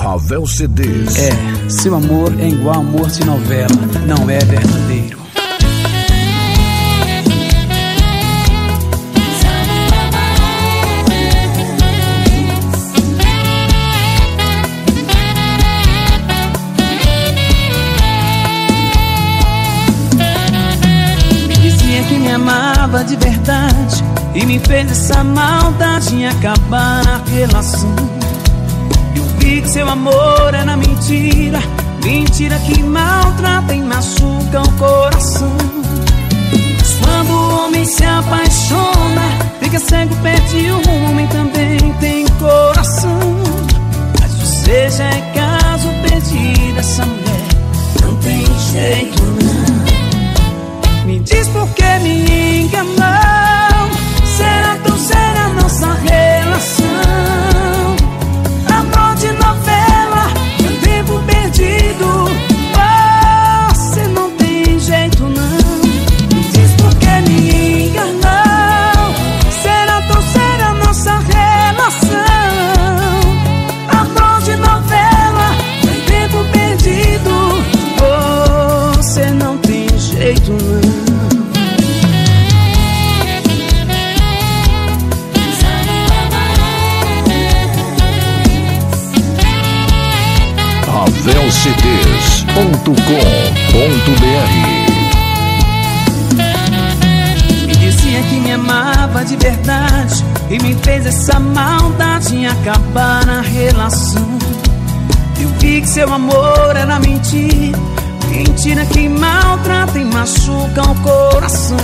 Ravel CDs. É, seu amor é igual amor de novela, não é verdadeiro. Dizia que me amava de verdade e me fez essa maldade acabar na relação. Que seu amor era mentira, mentira que maltrata e machuca o coração. Mas quando o homem se apaixona, fica cego, perde o homem também tem coração. Mas você já é caso perdido, essa mulher não tem jeito ravelcds.com.br Me dizia que me amava de verdade E me fez essa maldade acabar na relação. Eu vi que seu amor era mentira Mentira que maltrata e machuca o coração.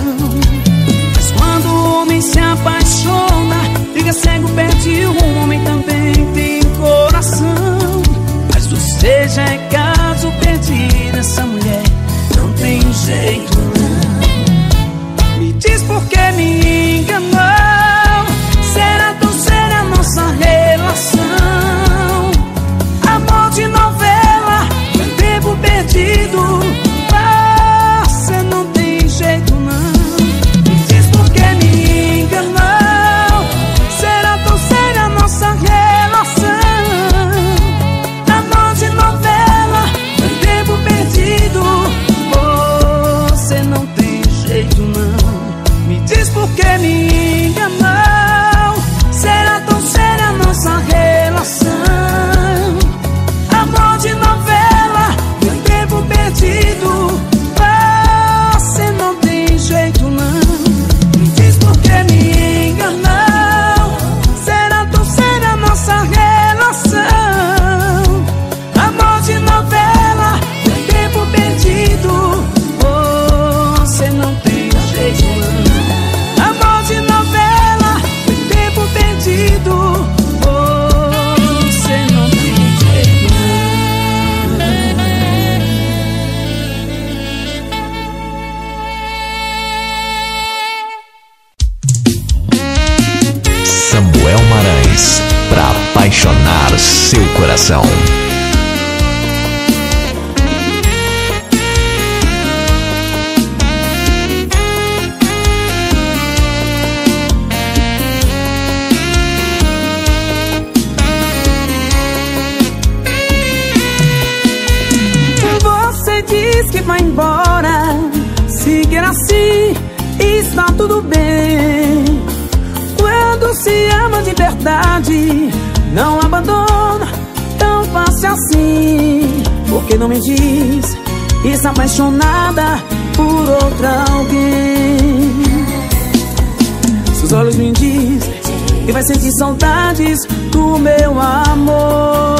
Mas quando o homem se apaixona Fica cego, perde o homem também tem coração. Mas você já é caso perdido Essa mulher. Não tem jeito não. Me diz por que me enganou apaixonar seu coração. Assim Por que não me diz Está apaixonada por outra alguém Seus olhos me dizem Que vai sentir saudades do meu amor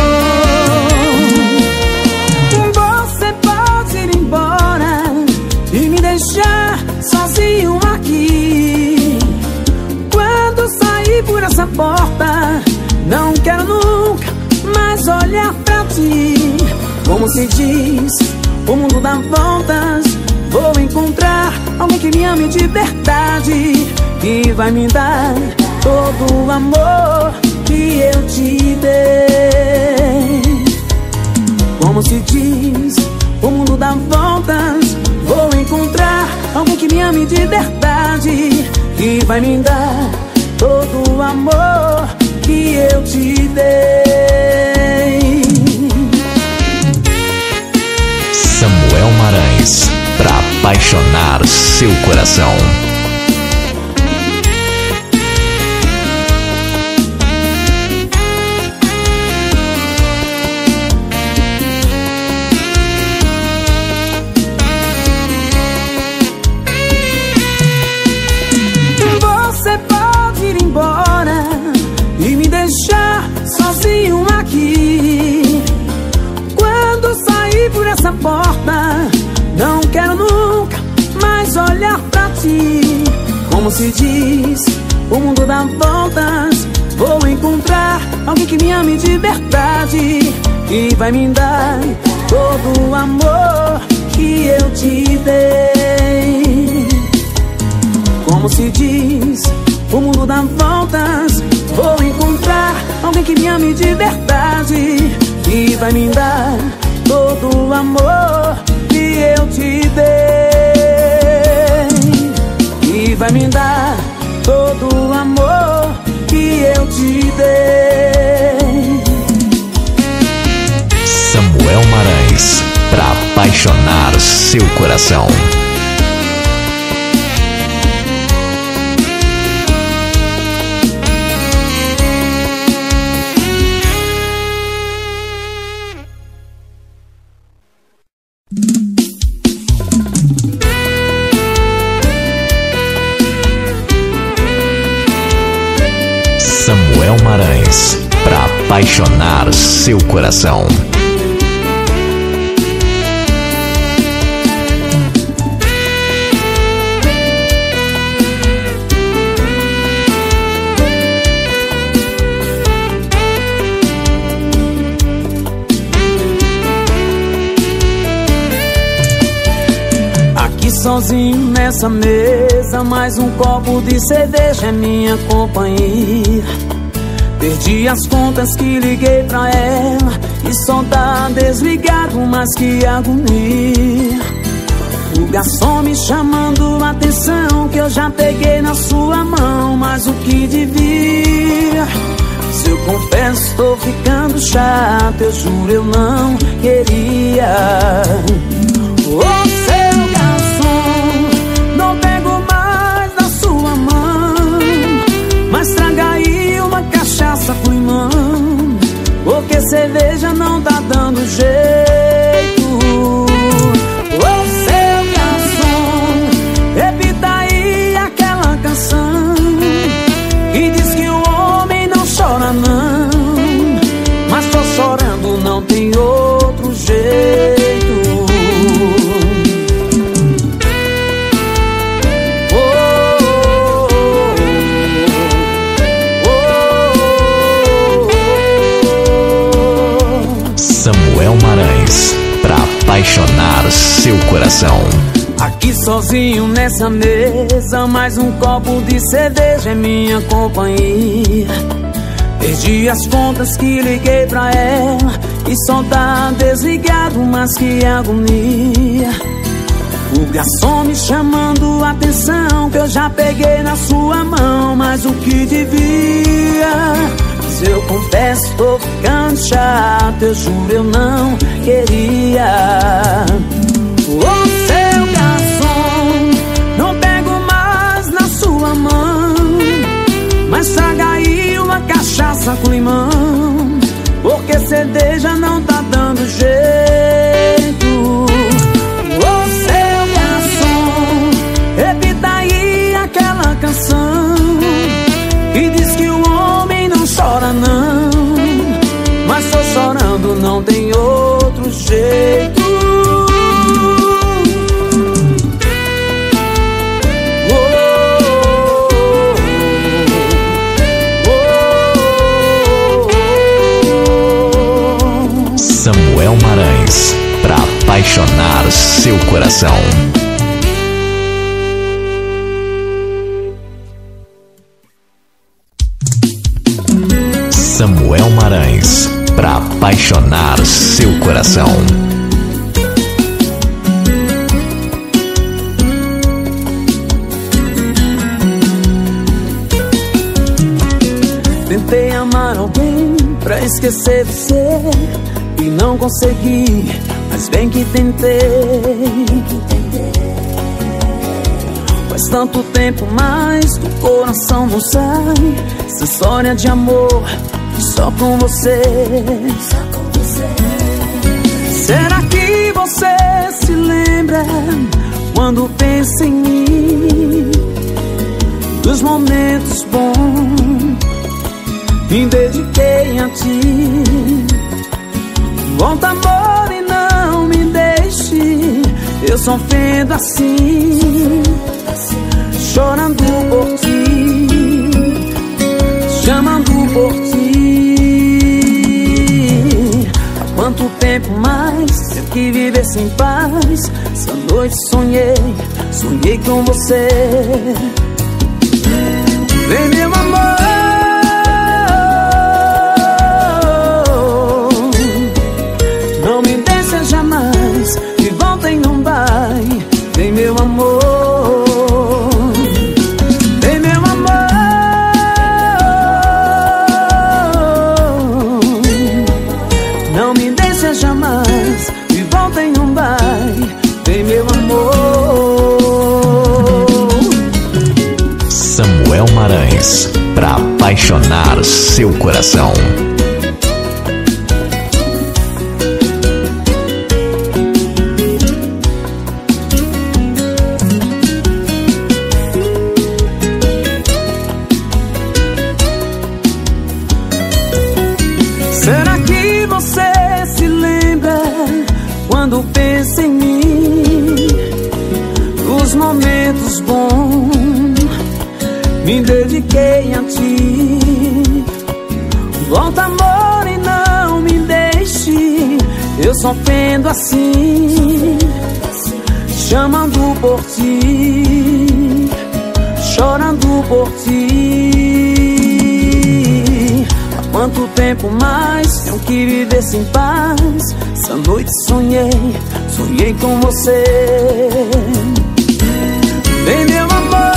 você pode ir embora e me deixar sozinho aqui. Quando sair por essa porta, não quero nunca mais olhar pra ti. Como se diz, o mundo dá voltas. Vou encontrar alguém que me ame de verdade e vai me dar todo o amor que eu te dei. Como se diz, o mundo dá voltas. Vou encontrar alguém que me ame de verdade. Que vai me dar todo o amor que eu te dei. Apaixonar seu coração. Você pode ir embora e me deixar sozinho aqui. Quando sair por essa porta, olhar pra ti. Como se diz, o mundo dá voltas. Vou encontrar alguém que me ame de verdade e vai me dar todo o amor que eu te dei. Como se diz, o mundo dá voltas. Vou encontrar alguém que me ame de verdade e vai me dar todo o amor que eu te dei. Vai me dar todo o amor que eu te dei. Samuel Marães, pra apaixonar seu coração. Samuel Marães, pra apaixonar seu coração. Sozinho nessa mesa, mais um copo de cerveja é minha companhia. Perdi as contas que liguei pra ela e só tá desligado, mas que agonia. O garçom me chamando a atenção que eu já peguei na sua mão, mas o que devia. Se eu confesso, tô ficando chato, eu juro eu não queria. Cerveja não tá dando jeito. Aqui sozinho nessa mesa, mais um copo de cerveja é minha companhia. Perdi as contas que liguei pra ela e só tá desligado, mas que agonia. O garçom me chamando a atenção que eu já peguei na sua mão, mas o que devia. Se eu confesso, tô ficando chato, eu juro eu não queria. Ô seu garçom, não pego mais na sua mão, mas traga aí uma cachaça com limão, porque cerveja não tá apaixonar seu coração. Samuel Marães, pra apaixonar seu coração. Tentei amar alguém pra esquecer você e não consegui, mas bem que tentei. Faz tanto tempo, mas do coração não sai. Essa história de amor só com você Só com você. Será que você se lembra Quando pensa em mim? Dos momentos bons Me dediquei a ti Volta amor e não me deixe Eu sofrendo assim. Chorando por ti Chamando por ti. Há quanto tempo mais Eu que viver sem paz? Essa noite sonhei Sonhei com você. Vem meu amor apaixonar seu coração. Sofrendo assim Chamando por ti Chorando por ti. Há quanto tempo mais Tenho que viver sem paz? Essa noite sonhei Sonhei com você. Vem meu amor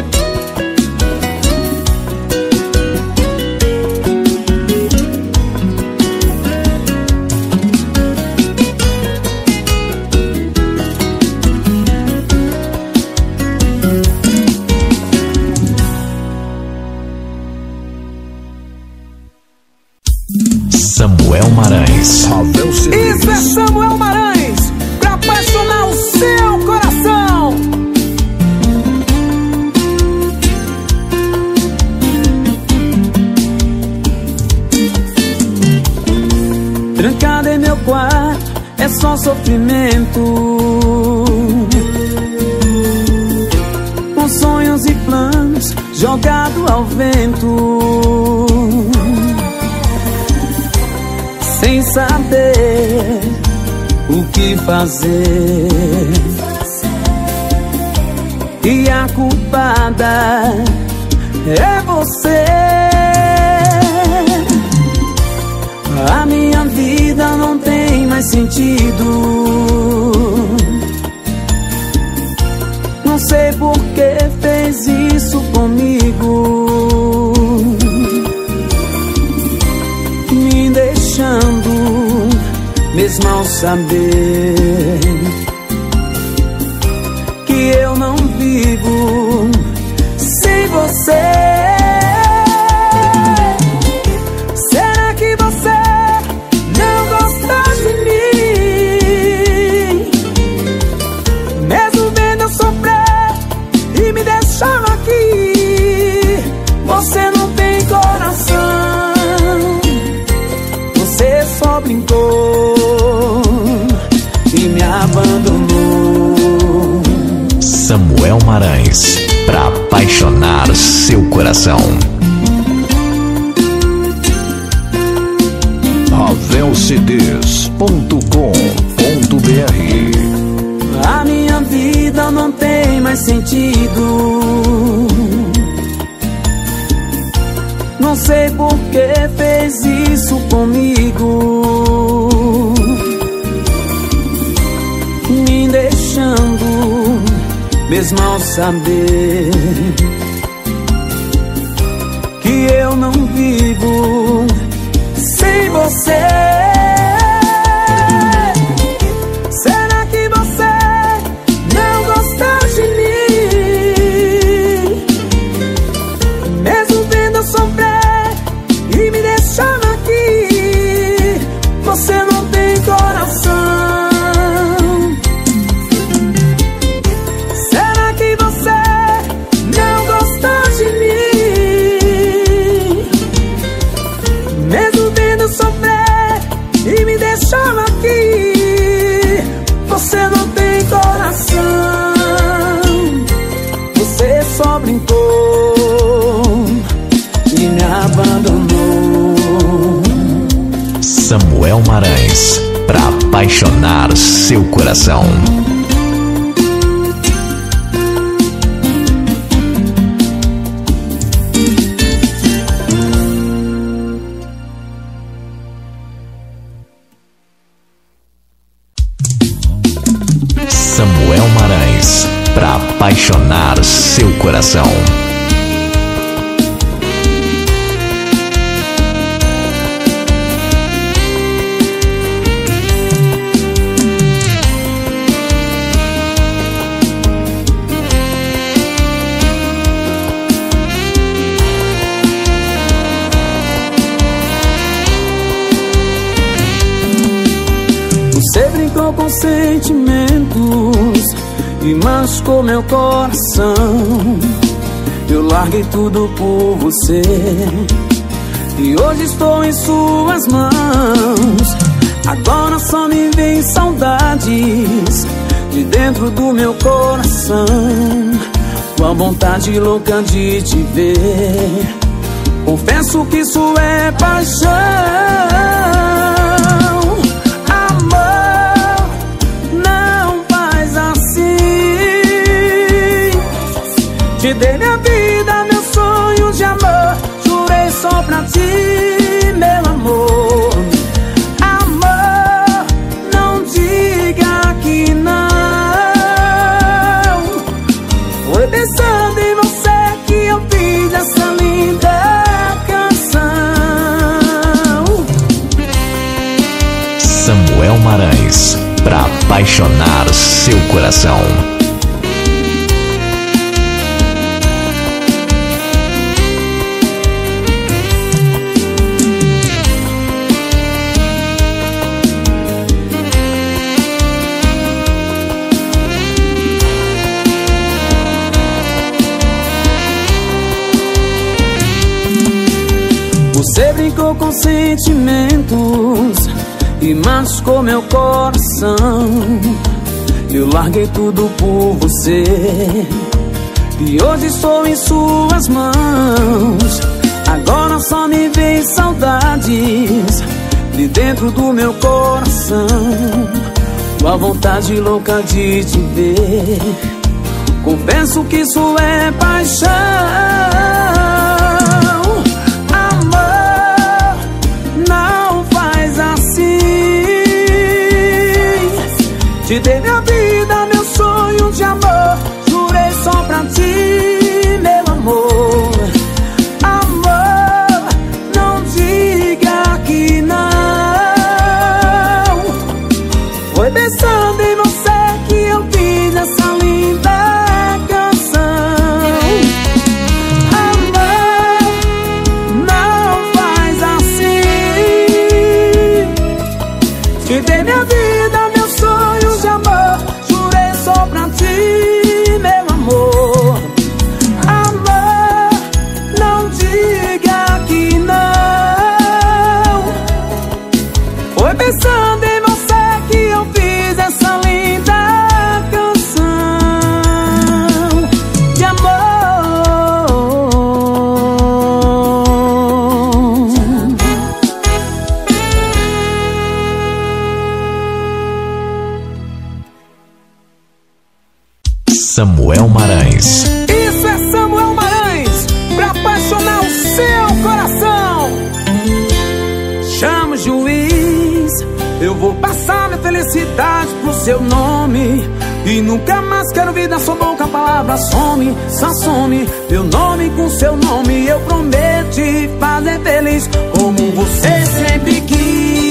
sofrimento. Com sonhos e planos jogado ao vento. Sem saber o que fazer. E a culpada é você mais sentido. Não sei por que fez isso comigo. Me deixando mesmo ao saber mesmo coração. Samuel Marães para apaixonar seu coração. Sentimentos e machucou meu coração. Eu larguei tudo por você e hoje estou em suas mãos. Agora só me vem saudades de dentro do meu coração. Com a vontade louca de te ver. Confesso que isso é paixão. Te dei minha vida, meu sonho de amor. Jurei só pra ti, meu amor. Amor, não diga que não. Foi pensando em você que eu fiz essa linda canção. Samuel Marães, pra apaixonar seu coração e machucou meu coração. Eu larguei tudo por você e hoje estou em suas mãos. Agora só me vem saudades de dentro do meu coração. Com a vontade louca de te ver. Confesso que isso é paixão. Samuel Marães. Isso é Samuel Marães, pra apaixonar o seu coração. Chama o juiz, eu vou passar minha felicidade pro seu nome. E nunca mais quero ouvir da sua boca a palavra some, só some Meu nome com seu nome eu prometo te fazer feliz Como você sempre quis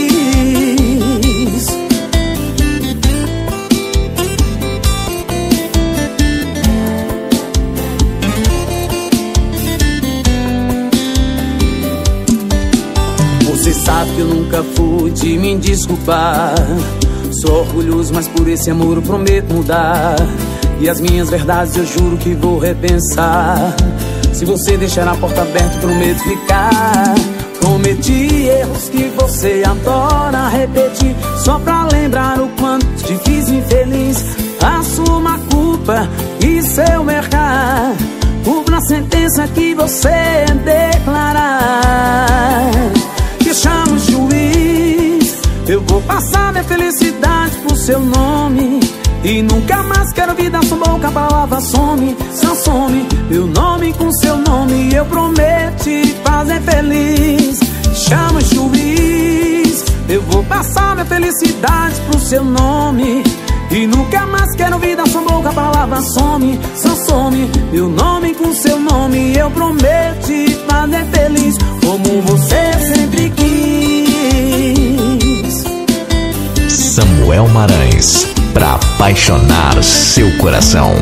de me desculpar. Sou orgulhoso, mas por esse amor eu prometo mudar. E as minhas verdades eu juro que vou repensar. Se você deixar a porta aberta, prometo ficar. Cometi erros que você adora repetir Só pra lembrar o quanto te fiz infeliz. Assuma a culpa e seu errar Cumpra a sentença que você declarar Eu vou passar minha felicidade seu nome. E nunca mais quero ouvir da sua boca a palavra some, some Meu nome com seu nome eu prometo te fazer feliz. Chama o juiz. Eu vou passar minha felicidade pro seu nome. E nunca mais quero ouvir da sua boca a palavra some, só some Meu nome com seu nome eu prometo te fazer feliz Como você sempre quis Samuel Marães, para apaixonar seu coração.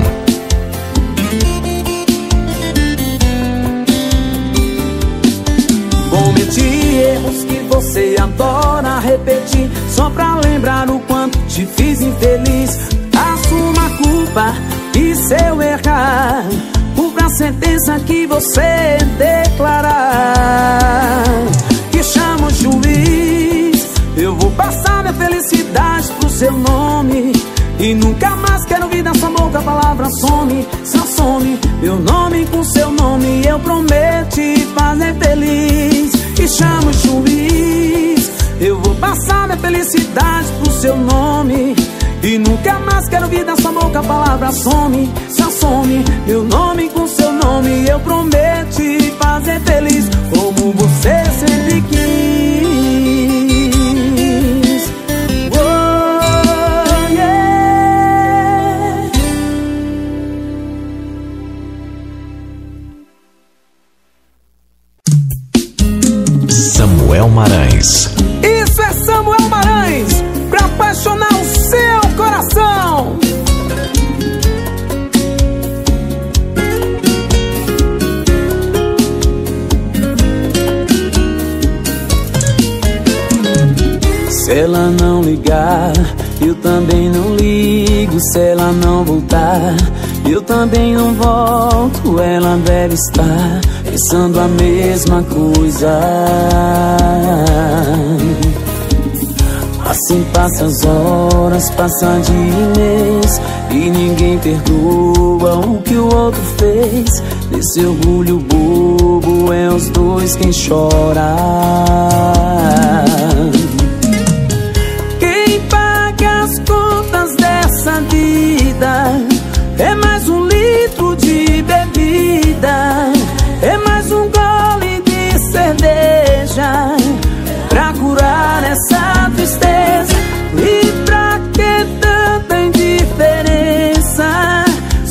Cometi erros que você adora repetir, só pra lembrar o quanto te fiz infeliz. Assuma a culpa e seu errar. Cumpra a sentença que você declarar. Boca a palavra some, só some. Meu nome com seu nome eu prometo te fazer feliz. E chamo juiz. Eu vou passar minha felicidade pro seu nome. E nunca mais quero ouvir da sua boca a palavra some, só some. Meu nome com seu nome eu prometo te fazer feliz Como você sempre quis Marães. Isso é Samuel Marães, pra apaixonar o seu coração. Se ela não ligar, eu também não ligo. Se ela não voltar, eu também não volto. Ela deve estar pensando a mesma coisa. Assim passa as horas, passa de mês E ninguém perdoa o que o outro fez Nesse orgulho bobo é os dois quem chora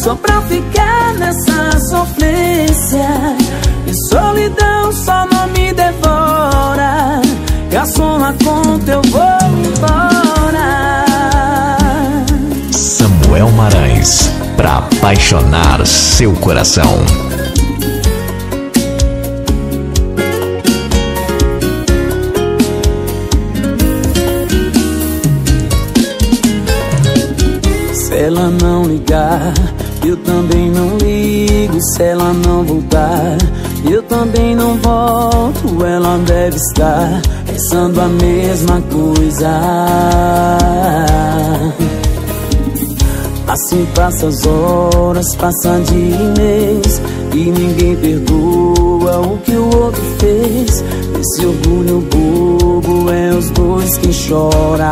Só pra ficar nessa sofrência. E solidão só não me devora. Garçom, a conta eu vou embora. Samuel Marães Pra apaixonar seu coração. Ela não ligar, eu também não ligo. Se ela não voltar, eu também não volto. Ela deve estar pensando a mesma coisa. Assim passa as horas, passa de mês E ninguém perdoa o que o outro fez Esse orgulho bobo é os dois que choram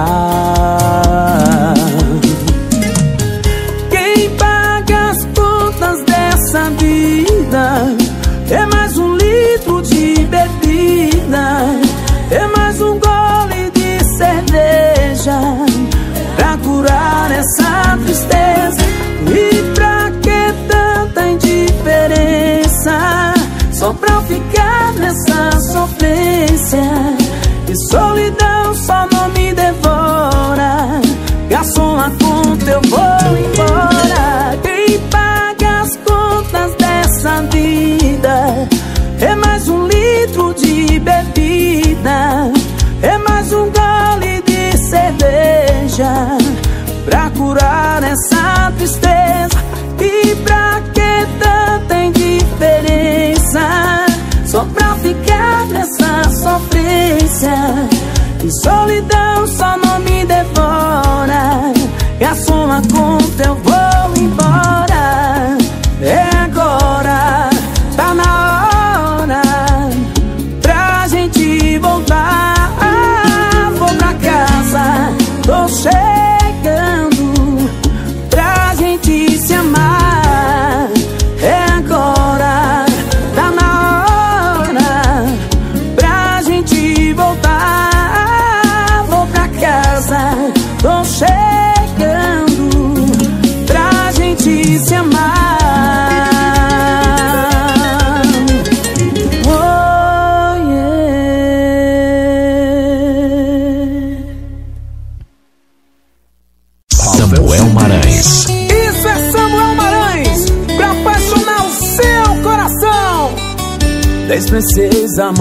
Só pra ficar nessa sofrência. E solidão distância E solidão só não me devora. E a sua conta eu vou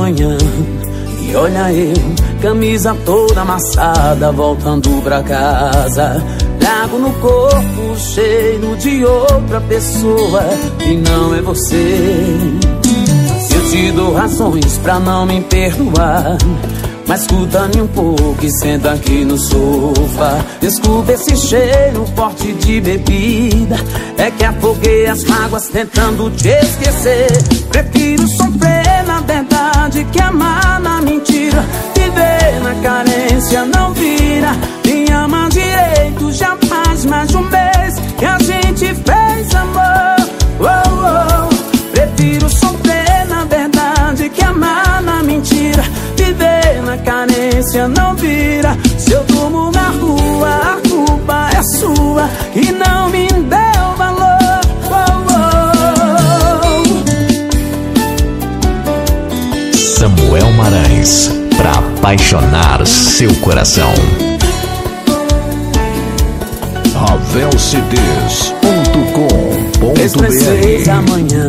manhã E olha eu, camisa toda amassada Voltando pra casa Trago no corpo cheiro de outra pessoa E não é você. Eu te dou razões pra não me perdoar mas escuta-me um pouco e senta aqui no sofá. Desculpa esse cheiro forte de bebida. É que afoguei as mágoas tentando te esquecer. Prefiro sofrer na verdade que amar na mentira. Viver na carência não vira. Me ama direito já faz mais de um mês. Que a gente fez Carência não vira Se eu durmo na rua a culpa é sua E não me deu valor oh, oh. Samuel Marães. Pra apaixonar seu coração. Três para seis da RavelCDs.com.br manhã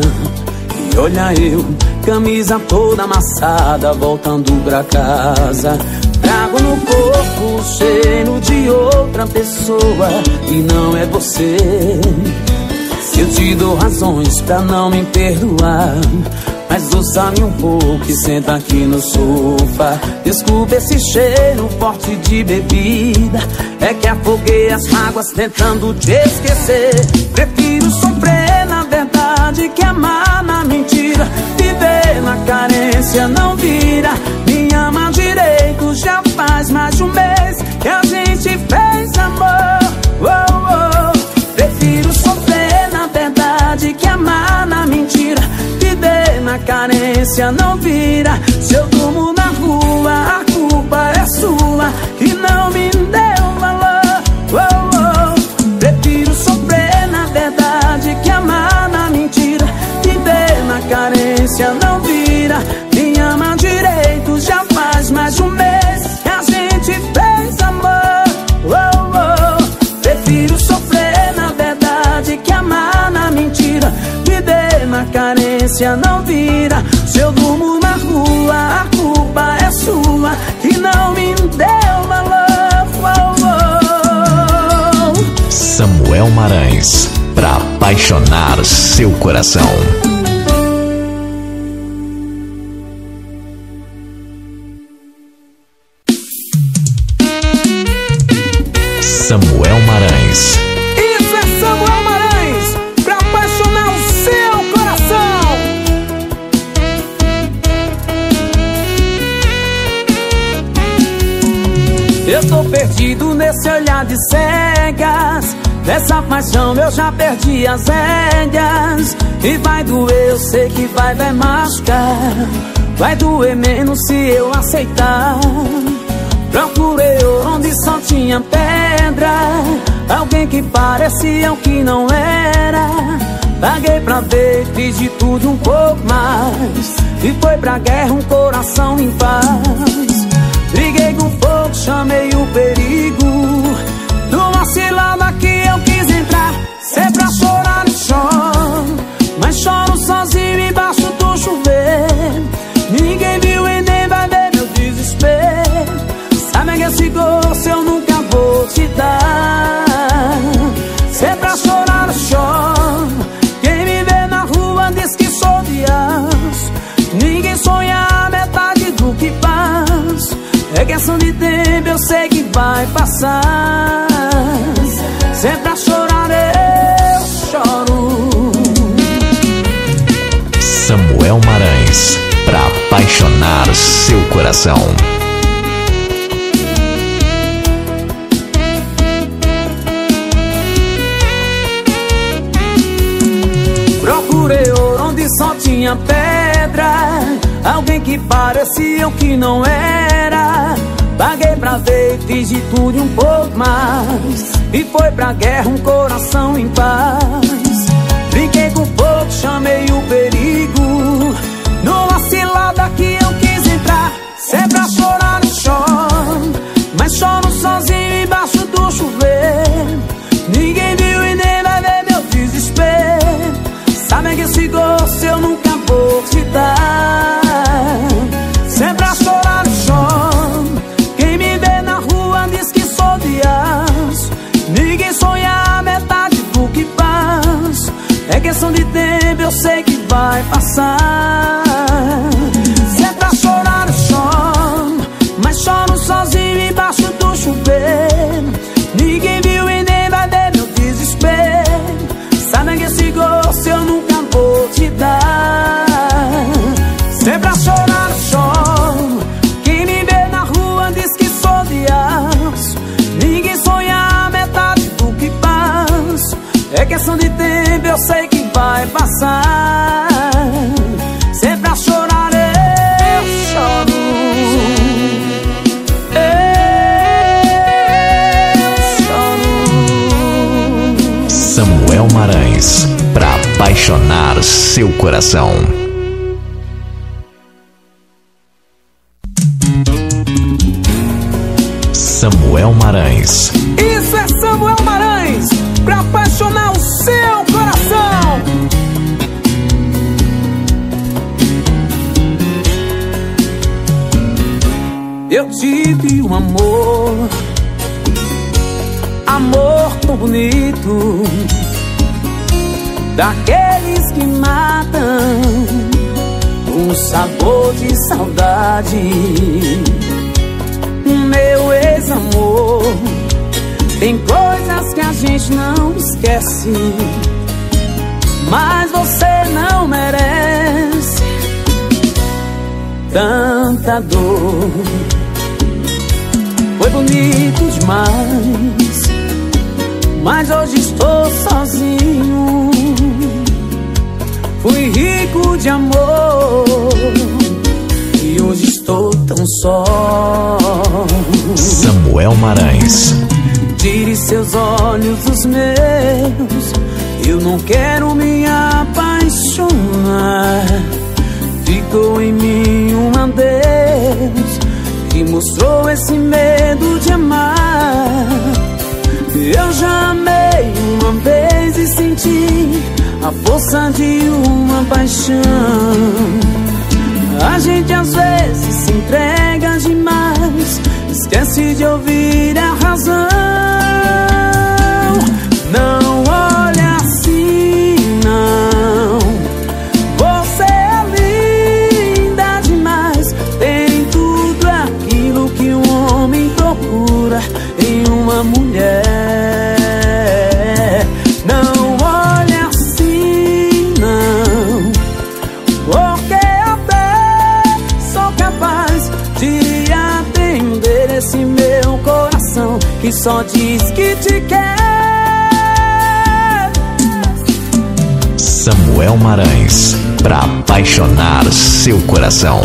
E olha eu, camisa toda amassada Voltando pra casa. Trago no corpo o cheiro de outra pessoa E não é você. Eu te dou razões pra não me perdoar mas ouça-me um pouco e senta aqui no sofá. Desculpa esse cheiro forte de bebida É que afoguei as mágoas tentando te esquecer. Prefiro sofrer que amar na mentira Viver na carência não vira. Me ama direito já faz mais de um mês Que a gente fez amor. Oh, oh. Prefiro sofrer na verdade que amar na mentira. Viver na carência não vira. Se eu durmo na rua a culpa é sua carência não vira Se eu durmo na rua a culpa é sua Que não me deu valor. Samuel Marães. Pra apaixonar seu coração. Eu tô perdido nesse olhar de cegas. Nessa paixão eu já perdi as rédeas. E vai doer, eu sei que vai, vai machucar Vai doer menos se eu aceitar. Procurei onde só tinha pedra. Alguém que parecia o que não era. Paguei pra ver, fiz de tudo um pouco mais. E foi pra guerra um coração em paz Briguei com fogo, chamei o perigo. Numa cilada que eu quis entrar Cê pra chorar no chão. Mas choro sozinho embaixo do chuveiro. Ninguém viu e nem vai ver meu desespero. Sabe que esse gosto eu nunca vou te dar questão de tempo, eu sei que vai passar. Sempre pra chorar eu choro. Samuel Marães, pra apaixonar seu coração. Procurei ouro onde só tinha pedra Alguém que parecia o que não era. Paguei pra ver e fiz de tudo um pouco mais. E foi pra guerra um coração em paz. Brinquei com fogo, chamei o perigo. Numa cilada que eu quis entrar Sempre pra chorar no chão. Mas choro sozinho embaixo do chuveiro. Ninguém viu e nem vai ver meu desespero. Sabem que esse gosto eu nunca vou eu sei que vai passar. Sempre a chorar no chão Mas choro sozinho embaixo do chuveiro. Ninguém viu e nem vai ver meu desespero. Sabem que esse gosto eu nunca vou te dar. Sempre a chorar no chão Quem me vê na rua diz que sou de aço. Ninguém sonha a metade do que passo É questão de tempo, eu sei vai passar. Sempre a chorar eu choro. Eu choro. Samuel Marães, pra apaixonar seu coração. Bonito. Daqueles que matam Um sabor de saudade. Meu ex-amor Tem coisas que a gente não esquece Mas você não merece Tanta dor. Foi bonito demais Mas hoje estou sozinho. Fui rico de amor. E hoje estou tão só. Samuel Marães, Tire seus olhos dos meus. Eu não quero me apaixonar. Ficou em mim um adeus. Que mostrou esse medo de amar Eu já amei uma vez e senti A força de uma paixão a gente às vezes se entrega demais, esquece de ouvir a razão. Só diz que te quer. Samuel Marães, pra apaixonar seu coração.